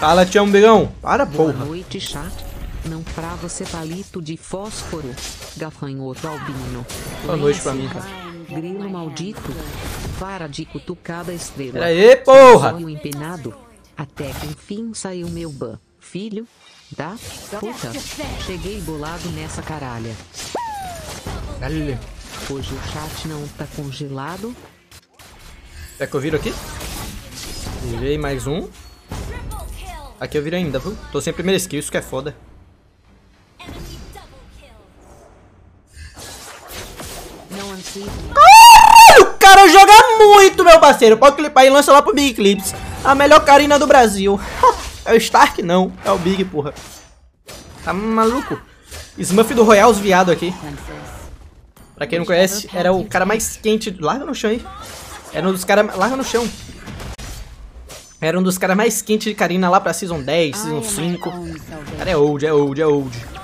Fala, Tião Bigão. Para, Boa porra. noite, chat. Não pra você palito de fósforo. Gafanhoto albino. Boa noite pra mim, cara. Grilo maldito. Vara de cutucada estrela. Pera aí, porra. Sonho empenado. Até que enfim saiu meu ban. Filho da puta. Cheguei bolado nessa caralha. Dale. Hoje o chat não tá congelado. Quer que eu viro aqui? Virei mais um. Aqui eu viro ainda, viu? Tô sem primeira skill, isso que é foda. O cara joga muito, meu parceiro. Pode clipar e lança lá pro Big Clips. A melhor carina do Brasil. é o Stark, não. É o Big, porra. Tá maluco? Smurf do Royal, viado aqui. Pra quem não conhece, era o cara mais quente. Larga no chão aí. Era um dos caras. Larga no chão. Era um dos caras mais quentes de Karina lá pra Season 10, Season 5. Cara, é old, é old, é old.